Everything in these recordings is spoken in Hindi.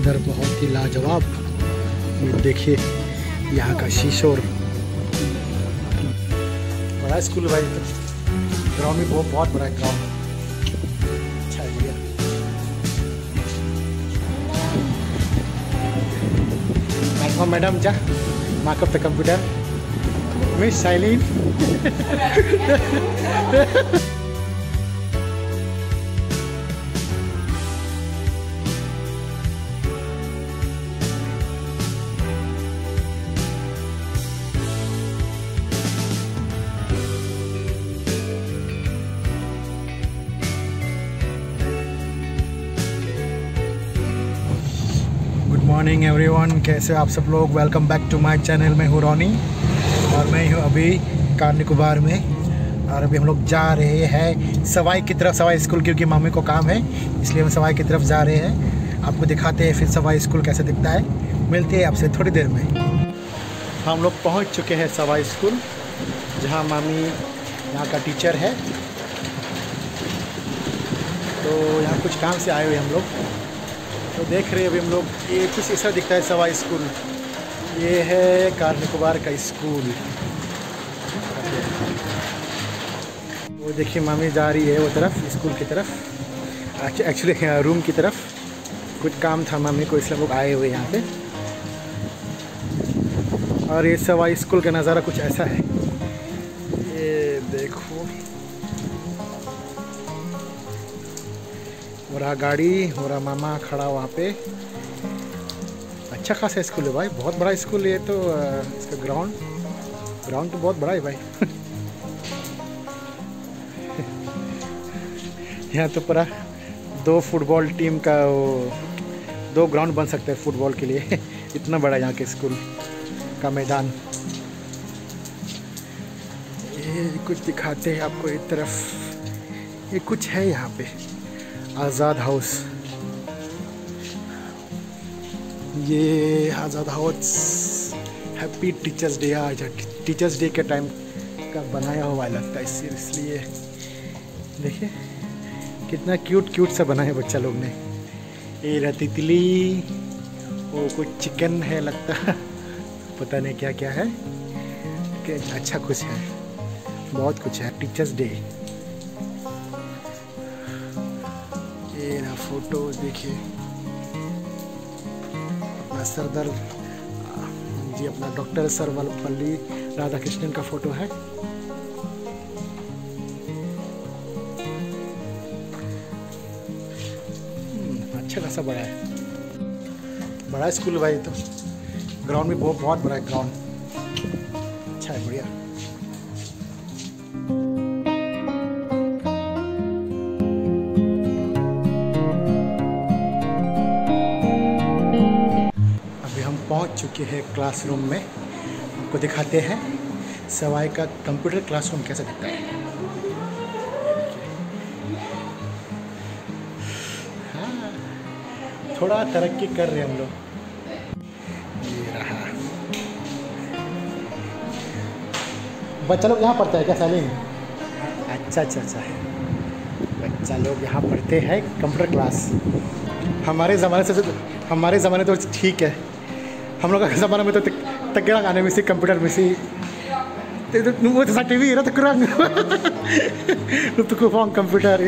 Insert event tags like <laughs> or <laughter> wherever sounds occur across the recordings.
अंदर बहुत ही लाजवाब। देखिए, यहाँ का शीशोर बड़ा स्कूल भाई ग्राउंड भी बहुत बहुत बड़ा ग्राउंड अच्छा मैडम, जा। Markup the computer. Miss साइलिन। <laughs> Morning everyone कैसे आप सब लोग? Welcome back to my channel मैं हूँ रोनी और मैं हूँ अभी कार निकोबार में और अभी हम लोग जा रहे हैं सवाई की तरफ़, सवाई स्कूल, क्योंकि मामी को काम है, इसलिए हम सवाई की तरफ़ जा रहे हैं। आपको दिखाते हैं फिर सवाई स्कूल कैसे दिखता है। मिलते हैं आपसे थोड़ी देर में। हम लोग पहुँच चुके हैं सवाई स्कूल, जहाँ मामी यहाँ का टीचर है। तो यहाँ कुछ काम से आए हुए हम लोग। तो देख रहे हैं अभी हम लोग, ये कुछ ऐसा दिखता है सवाई स्कूल। ये है कार निकोबार का स्कूल। वो देखिए मामी जा रही है वो तरफ़, स्कूल की तरफ़। एक्चुअली रूम की तरफ़। कुछ काम था मामी को, इसलिए लोग आए हुए यहाँ पे। और ये सवाई स्कूल का नज़ारा कुछ ऐसा है। ये देखो। रहा गाड़ी रहा मामा खड़ा वहाँ पे। अच्छा खासा स्कूल है भाई, बहुत बड़ा स्कूल है तो इसका ग्राउंड ग्राउंड तो बहुत बड़ा है भाई। <laughs> यहाँ तो पूरा दो फुटबॉल टीम का वो, दो ग्राउंड बन सकते हैं फुटबॉल के लिए। <laughs> इतना बड़ा यहाँ के स्कूल का मैदान। ये कुछ दिखाते हैं आपको एक तरफ़। ये कुछ है यहाँ पे। आज़ाद हाउस। ये Azad house happy teachers day आज टीचर्स डे के टाइम का बनाया हुआ लगता है इससे इसलिए देखिए, कितना क्यूट क्यूट सा बना है बच्चा लोग ने। ये रहा तितली वो कुछ चिकन है लगता पता नहीं क्या क्या है। कि अच्छा कुछ है। बहुत कुछ है। Teachers day. ये ना फ़ोटो देखिए। अपना सरदार जी अपना डॉक्टर सर्वपल्ली राधा कृष्णन का फ़ोटो है। हम्म, अच्छा खासा बड़ा है। बड़ा स्कूल भाई तो। ग्राउंड भी बहुत बहुत बड़ा है ग्राउंड। अच्छा है बढ़िया। पहुँच चुके हैं क्लासरूम में। आपको दिखाते हैं सवाई का कंप्यूटर क्लासरूम कैसा दिखता है। हाँ, थोड़ा तरक्की कर रहे हम लोग। बच्चा लोग यहाँ पढ़ता है क्या सालिन अच्छा अच्छा अच्छा। है बच्चा लोग यहाँ पढ़ते हैं कंप्यूटर क्लास हमारे ज़माने से तो हमारे ज़माने तो ठीक है। हम लोग के ज़माना में तो तगड़ा गाने में से कंप्यूटर में से ते- ते- वो तो टी वी तो kupang komputer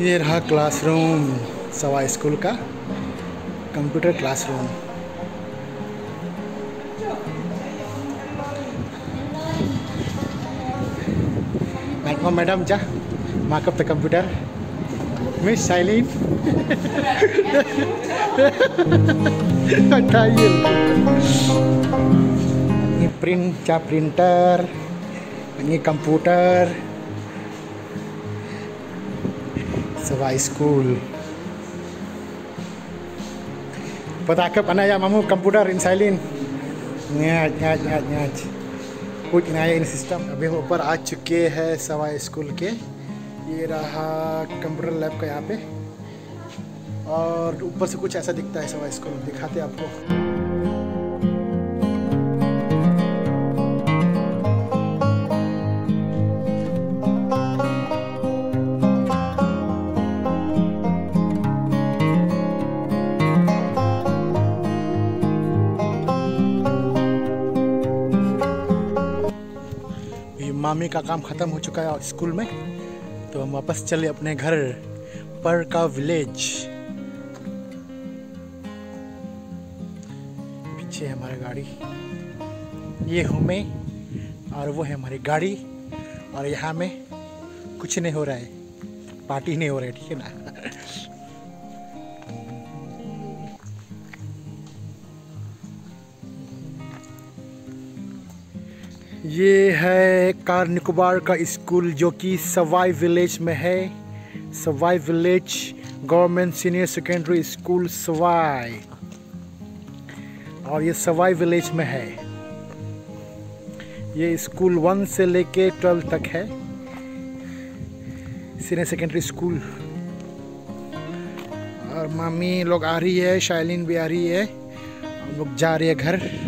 ये रहा क्लासरूम सवा स्कूल का। कंप्यूटर क्लासरूम मैडम मैडम जा मार्कअप द कंप्यूटर मिस साइलिन हटाइए ini print cap printer ini komputer sewa school Patakap anak ya mamu komputer in silent Nyaj, nyaj, nyaj, nyat कुछ नया इन सिस्टम अभी हम ऊपर आ चुके हैं सवा स्कूल के ये रहा कंप्यूटर लैब का यहाँ पे और ऊपर से कुछ ऐसा दिखता है सवा स्कूल दिखाते आपको मामी का काम ख़त्म हो चुका है स्कूल में तो हम वापस चले अपने घर पर का विलेज। पीछे हमारी गाड़ी। ये हूँ मैं और वो है हमारी गाड़ी। और यहाँ में कुछ नहीं हो रहा है। पार्टी नहीं हो रहा है, ठीक है ना? ये है कार निकोबार का स्कूल जो कि सवाई विलेज में है। Sawai village government senior secondary school Sawai. और ये सवाई विलेज में है। ये स्कूल वन से लेके ट्वेल्व तक है। Senior secondary school. और मामी लोग आ रही है शाइलिन भी आ रही है। हम लोग जा रहे हैं घर।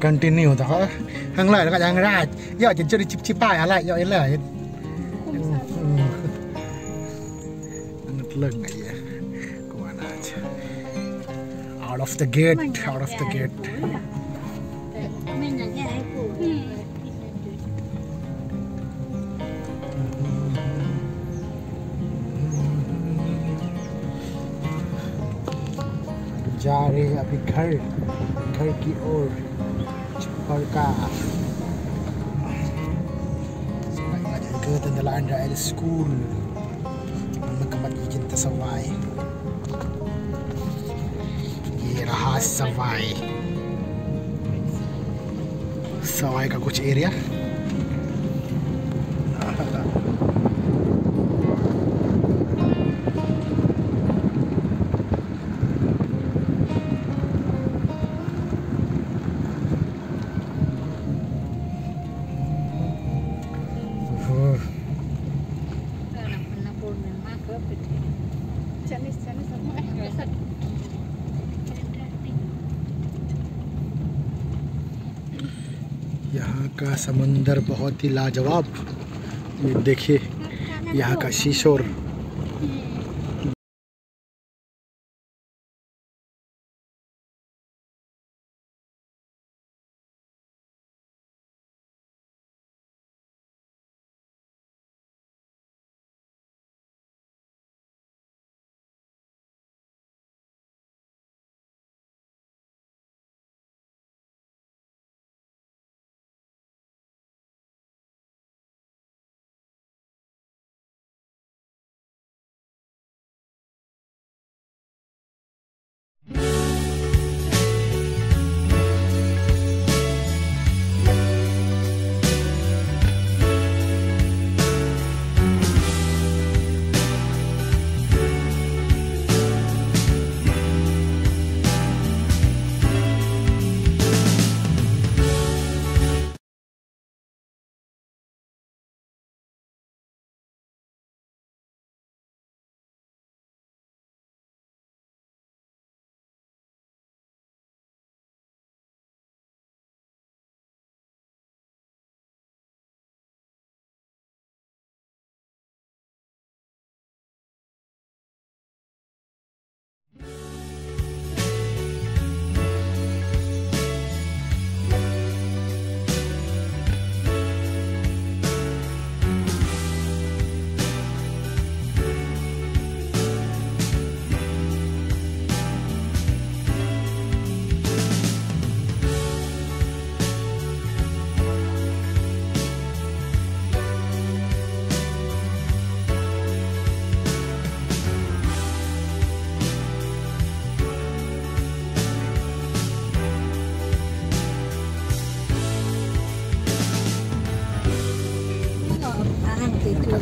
Continue ta ha. Hang lai ka yang raj. Yo jin chiri chip chip pai ala yo ile. Angat leng aja. Kemana aja. Out of the gate, out of the gate. जा रहे हैं अभी घर घर की ओर छप्पर का ke tendelaan dari school Magkapat izin ta sawai ये रहा सवाई सवाई का कुछ एरिया समंदर बहुत ही लाजवाब। देखिए यहाँ का शीशोर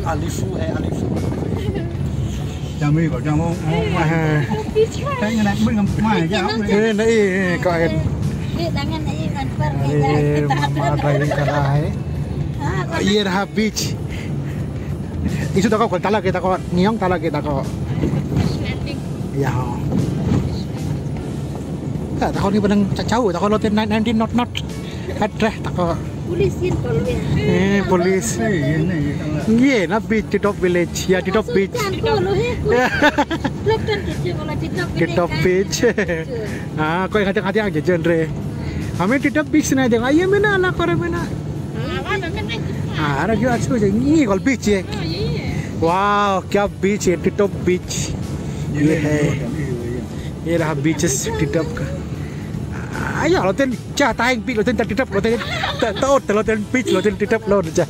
阿里夫哎，阿里夫。Jangan eh, <laughs> beri kau, jangan mau mah. Tengah nak beri eh, eh, kau mah, jangan beri. ini, ini, kau hen. Eh, tangan nai kan per. Eh, mah kau hen kau beach. Isu tak kau, talak kita kau, niang talak kita kau. Ya. Tak kau ni pernah cakau, tak kau lo ten nineteen not not. Kadre, tak kau. Là ये ना बीच टिटॉप विलेज या टिटॉप बीच टिटॉप बीच हाँ कोई खाते खाते आगे जन रहे हमें टिटॉप बीच नहीं देखा ये मैंने अलग करे मैंने हाँ अरे क्यों अच्छे हो जाएँगे ये कॉल बीच है वाह क्या बीच है टिटॉप बीच ये है ये रहा बीचेस टिटॉप का ayo lo ten lo ten lo ten lo ten lo ten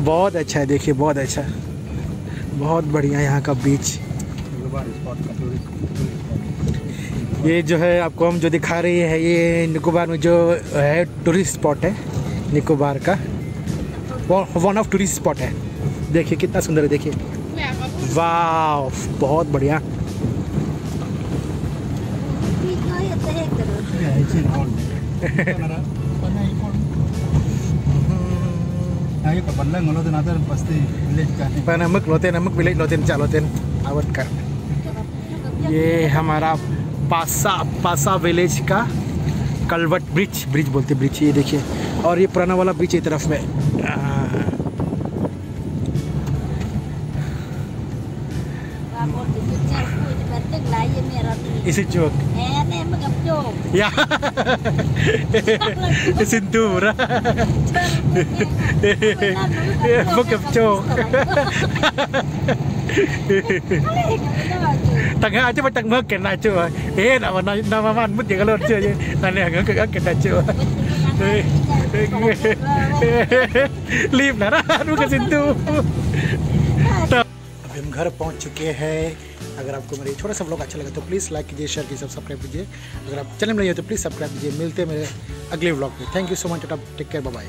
बहुत अच्छा है देखिए बहुत अच्छा बहुत बढ़िया यहाँ का बीच ये जो है आपको हम जो दिखा रही है ये निकोबार में जो है टूरिस्ट स्पॉट है निकोबार का वन ऑफ़ टूरिस्ट स्पॉट है देखिए कितना सुंदर है देखिए वाह बहुत बढ़िया नमक लोते नमक विलेज लोते चा लोते आवत का ये हमारा पासा पासा विलेज का कलवट ब्रिज ब्रिज बोलते ब्रिज ये देखिए और ये पुराना वाला ब्रिज इस तरफ़ में इसी चौक jom. या सिंदूर Mengap jom. tengah aja macam makan nak cuy eh nak mana nama man mut jangan lor cuy nanti agak agak kena cuy लीव ना रू के सिंधु अभी हम घर पहुँच चुके हैं अगर आपको मेरे छोटा सा ब्लॉग अच्छा लगा तो प्लीज़ लाइक कीजिए शेयर कीजिए सब्सक्राइब कीजिए। अगर आप चैनल में नहीं हो तो प्लीज़ सब्सक्राइब कीजिए। मिलते हैं मेरे अगले ब्लॉग में। Thank you so much take care bye